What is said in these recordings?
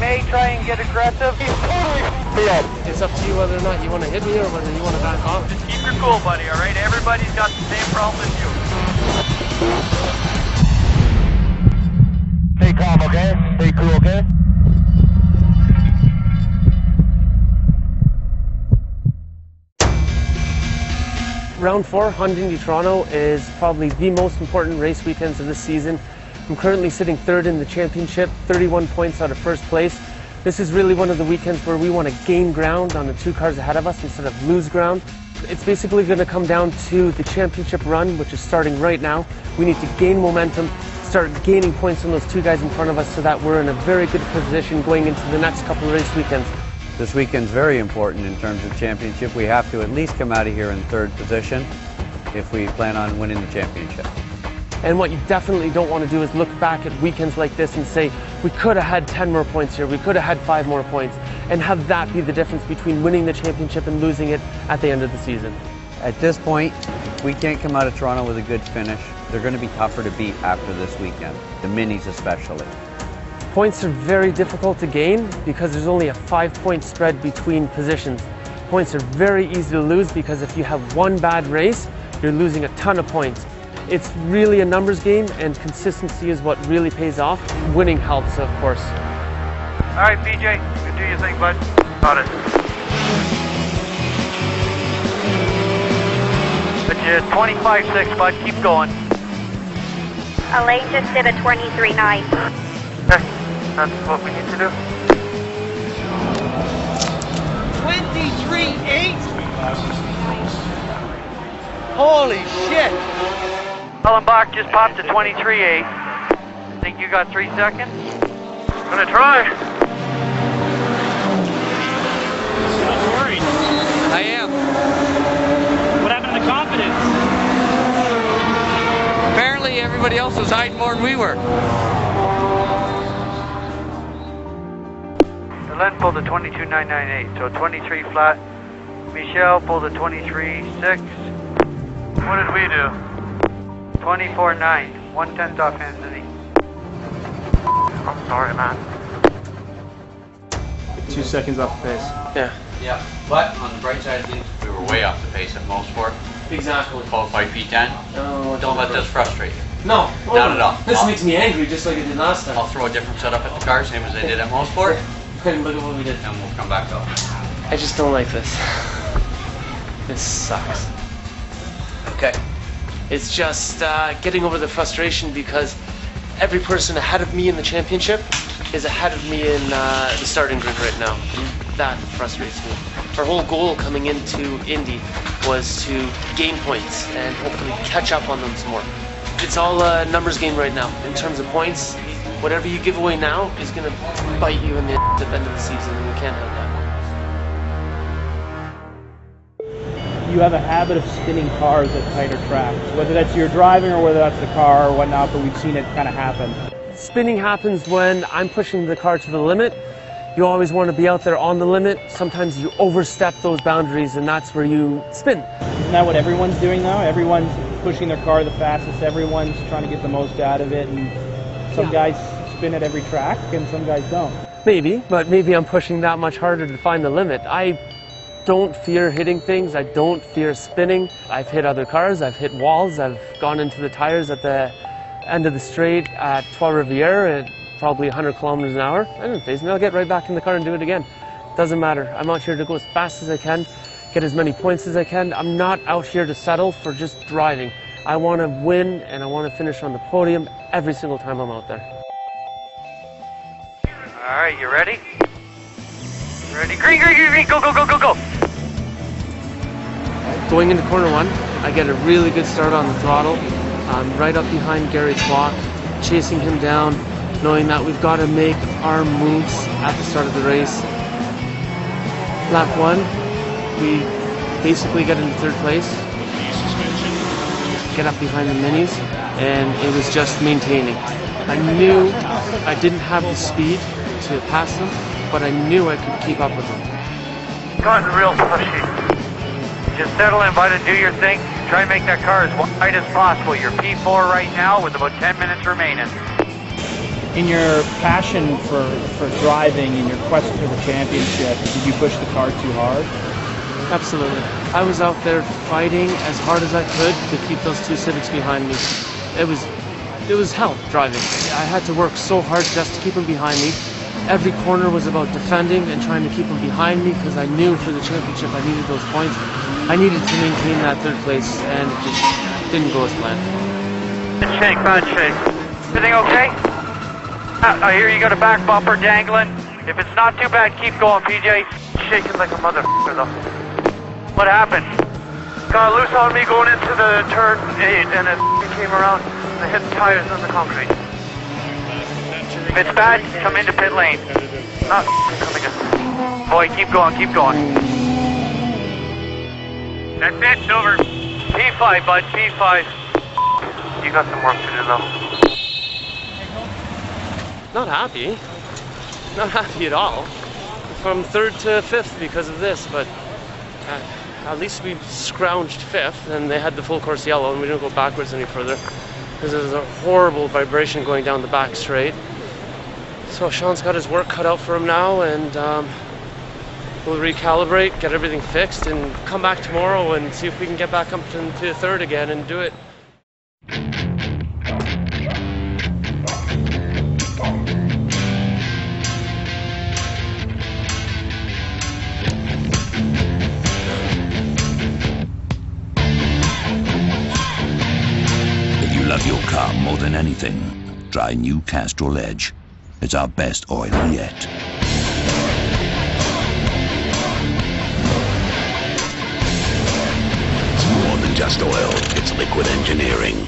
may try and get aggressive. He's totally me up. It's up to you whether or not you want to hit me or whether you want to back off. Just keep your cool, buddy, all right? Everybody's got the same problem as you. Stay calm, okay? Stay cool, okay? Round four, Honda Toronto, is probably the most important race weekends of the season. I'm currently sitting third in the championship, 31 points out of first place. This is really one of the weekends where we want to gain ground on the two cars ahead of us instead of lose ground. It's basically going to come down to the championship run, which is starting right now. We need to gain momentum, start gaining points on those two guys in front of us so that we're in a very good position going into the next couple race weekends. This weekend's very important in terms of championship. We have to at least come out of here in third position if we plan on winning the championship. And what you definitely don't want to do is look back at weekends like this and say, we could have had 10 more points here, we could have had five more points, and have that be the difference between winning the championship and losing it at the end of the season. At this point, we can't come out of Toronto with a good finish. They're going to be tougher to beat after this weekend, the minis especially. Points are very difficult to gain because there's only a five point spread between positions. Points are very easy to lose because if you have one bad race, you're losing a ton of points. It's really a numbers game and consistency is what really pays off. Winning helps, of course. All right, PJ, you do your thing, bud. Got it. But you 25-6, bud. Keep going. Elaine just did a 23.9. Okay, that's what we need to do. 23-8? Holy shit! Ellenbach just popped to 23-8. Think you got three seconds? Gonna try. Not worried. I am. What happened to the confidence? Apparently, everybody else was hiding more than we were. Len pulled a 22.998, so 23 flat. Michel pulled a 23.6. What did we do? 24.9, one tenth off Anthony. I'm sorry, man. Two seconds off the pace. Yeah, Yeah, but on the bright side of things, we were way off the pace at Mosport exactly. qualified P10. No, Don't let this frustrate you. No, Not at all. This I'll- makes me angry just like it did last time. I'll throw a different setup at the car, same as I did at Mosport, And look at what we did. and we'll come back up. I just don't like this. This sucks. Okay. It's just uh, getting over the frustration because every person ahead of me in the championship is ahead of me in uh, the starting grid right now. That frustrates me. Our whole goal coming into Indy was to gain points and hopefully catch up on them some more. It's all a numbers game right now. In terms of points, whatever you give away now is going to bite you in the, at the end of the season, and we can't have that. You have a habit of spinning cars at tighter tracks, whether that's your driving or whether that's the car or whatnot, but we've seen it kind of happen. Spinning happens when I'm pushing the car to the limit. You always want to be out there on the limit. Sometimes you overstep those boundaries, and that's where you spin. Isn't that what everyone's doing now? Everyone's pushing their car the fastest, everyone's trying to get the most out of it, and some Yeah. guys spin at every track and some guys don't. Maybe, but maybe I'm pushing that much harder to find the limit. I don't fear hitting things. I don't fear spinning. I've hit other cars. I've hit walls. I've gone into the tires at the end of the straight at Trois Rivières at probably 100 kilometers an hour. I don't phase me. I'll get right back in the car and do it again. Doesn't matter. I'm out here to go as fast as I can, get as many points as I can. I'm not out here to settle for just driving. I want to win and I want to finish on the podium every single time I'm out there. All right, you ready? Ready? Green, green, green, green. Go, go, go, go, go. Going into corner one, I get a really good start on the throttle. I'm right up behind Gary Clock, chasing him down, knowing that we've got to make our moves at the start of the race. Lap one, we basically get into third place, get up behind the minis, and it was just maintaining. I knew I didn't have the speed to pass them, but I knew I could keep up with them. Gotten real pushy. Just settle in, bud, and do your thing. Try and make that car as wide as possible. You're P4 right now with about 10 minutes remaining. In your passion for, for driving and your quest for the championship, did you push the car too hard? Absolutely. I was out there fighting as hard as I could to keep those two Civics behind me. It was it was hell driving. I had to work so hard just to keep them behind me. Every corner was about defending and trying to keep them behind me because I knew for the championship I needed those points. I needed to maintain that third place and it just didn't go as planned. Shake, bad shake. Everything okay? Uh, I hear you got a back bumper dangling. If it's not too bad, keep going, PJ. Shaking like a motherfucker though. What happened? Got loose on me going into the turn eight and it came around and hit the tires on the concrete. If it's bad, come into pit lane. Not coming in. Boy, keep going, keep going. That's it, Silver. P5, bud, P5. You got some work to do though. Not happy. Not happy at all. From third to fifth because of this, but uh, at least we scrounged fifth and they had the full course yellow and we didn't go backwards any further because there was a horrible vibration going down the back straight. So Sean's got his work cut out for him now and um, we'll recalibrate, get everything fixed and come back tomorrow and see if we can get back up to, the third again and do it. If you love your car more than anything, try new Castrol Edge. It's our best oil yet. Just oil, it's liquid engineering.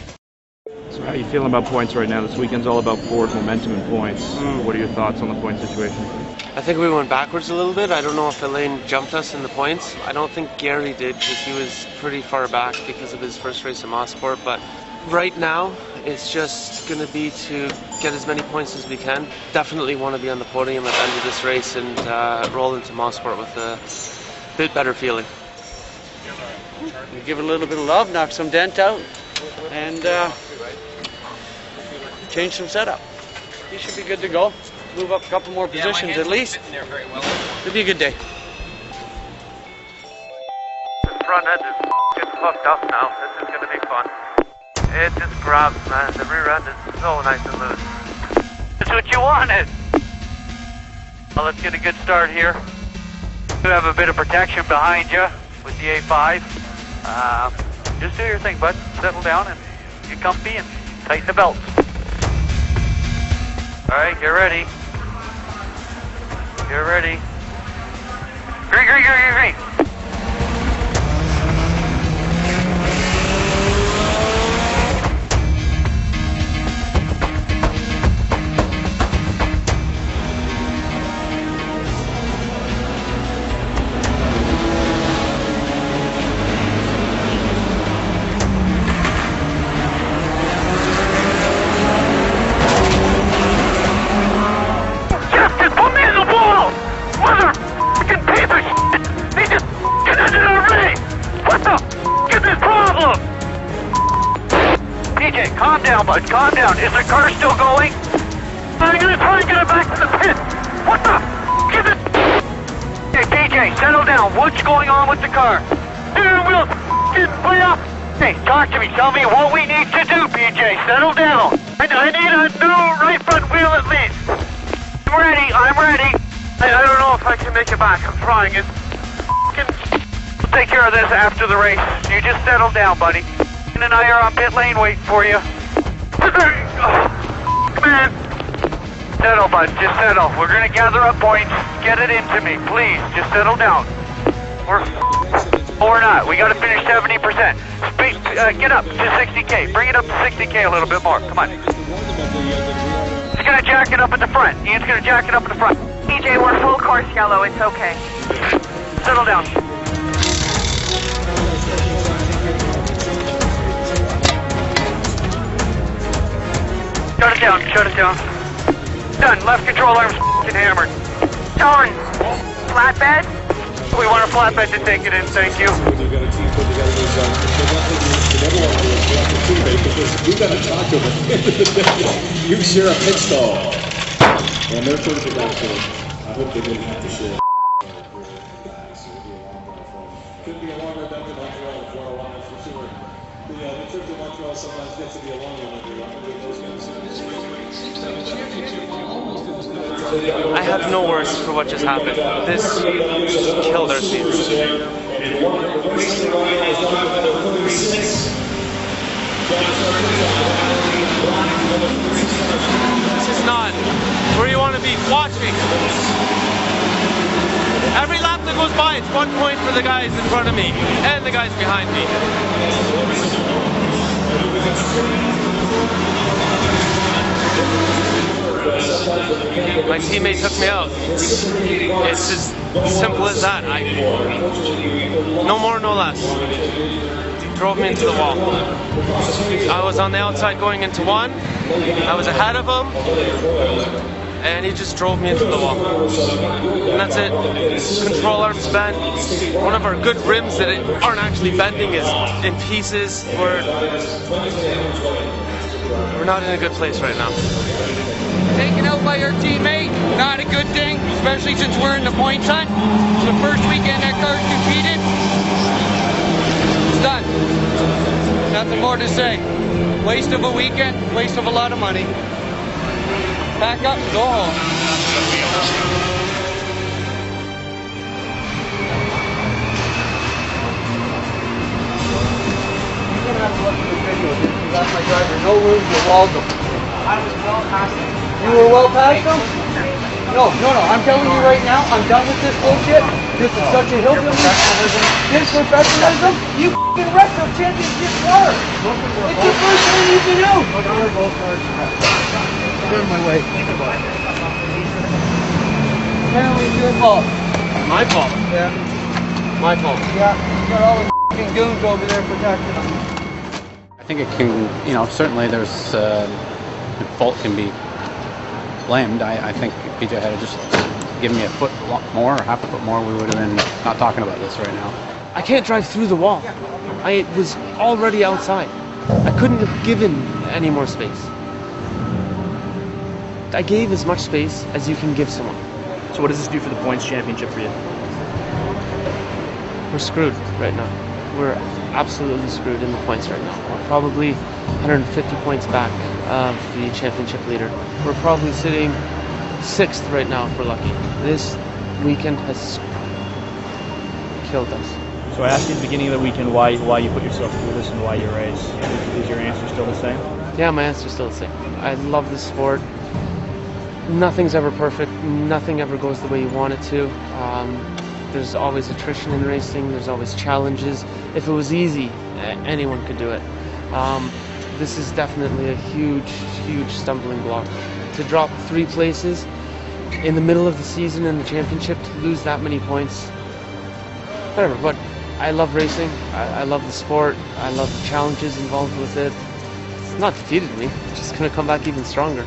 So how are you feeling about points right now? This weekend's all about forward momentum and points. What are your thoughts on the point situation? I think we went backwards a little bit. I don't know if Elaine jumped us in the points. I don't think Gary did because he was pretty far back because of his first race in Mosport. But right now, it's just going to be to get as many points as we can. Definitely want to be on the podium at the end of this race and uh, roll into Mosport with a bit better feeling. Give it a little bit of love, knock some dent out, and uh, change some setup. You should be good to go. Move up a couple more positions at least. It'll be a good day. The front end is getting fucked up now. This is gonna be fun. It just grabs, man. The rear end is so nice and loose. That's what you wanted. Well, let's get a good start here. You have a bit of protection behind you with the A5. Um, just do your thing, bud. Settle down and get comfy and tighten the belts. All right, get ready. Get ready. Green, green, green, green, green. What's going on with the car? Steering wheel f***ing way up! Hey, talk to me. Tell me what we need to do, PJ. Settle down. I, I need a new right front wheel at least. I'm ready, I'm ready. I, I don't know if I can make it back. I'm trying. It's f***ing... We'll take care of this after the race. You just settle down, buddy. And I are on pit lane waiting for you. Oh, man. Settle, bud. Just settle. We're gonna gather up points. Get it into me, please. Just settle down. We're... Or not. We gotta finish 70%. Speed, uh, get up to 60k. Bring it up to 60k a little bit more. Come on. He's gonna jack it up at the front. Ian's gonna jack it up at the front. PJ, we're full course yellow. It's okay. Settle down. Shut it down, shut it down. Done. Left control arm's hammered. Tone. Flatbed? We want a flatbed to take it in, thank you. you got a team put together you never want to do is a teammate because got to talk to them the the. You share a pit stall. And back, so I hope they didn't have to share. Could be a longer than a while, for sure. The, uh, the trip to Montreal sometimes gets to be a long one I have no words for what just happened. This killed our season. This is not where you want to be watching. Every it's one point for the guys in front of me and the guys behind me. My teammate took me out. It's as simple as that. I, no more, no less. Drove me into the wall. I was on the outside going into one. I was ahead of him. And he just drove me into the wall. And that's it. Control arm's bent. One of our good rims that aren't actually bending is in pieces. We're, we're not in a good place right now. Taken out by your teammate, not a good thing, especially since we're in the points hunt. It's the first weekend that car's competed. It's done. Nothing more to say. Waste of a weekend, waste of a lot of money. Pack up and go home. You're have to look at the video. You got my driver no room Waldo. I was well past. You were well past him? No, no, no. I'm telling you right now, I'm done with this bullshit. This is such a hillbilly. Disprofessionalism. You f***ing wrecked a championship car. It's the first thing you can do. Get my way. Apparently it's your fault. My fault. Yeah. My fault. Yeah. You got all the f***ing goons over there protecting them. I think it can, you know, certainly there's, uh, fault can be blamed. I, I think if PJ had just given me a foot more or half a foot more, we would have been not talking about this right now. I can't drive through the wall. I was already outside. I couldn't have given any more space. I gave as much space as you can give someone. So what does this do for the points championship for you? We're screwed right now. We're absolutely screwed in the points right now. We're probably 150 points back of the championship leader. We're probably sitting sixth right now if we're lucky. This weekend has killed us. So I asked you at the beginning of the weekend why why you put yourself through this and why you race. Is, is your answer still the same? Yeah, my answer's still the same. I love this sport. Nothing's ever perfect. Nothing ever goes the way you want it to. Um, there's always attrition in racing. There's always challenges. If it was easy, anyone could do it. Um, this is definitely a huge, huge stumbling block. To drop three places in the middle of the season in the championship, to lose that many points, whatever. But I love racing. I, I love the sport. I love the challenges involved with it. It's not defeated me. It's just gonna come back even stronger.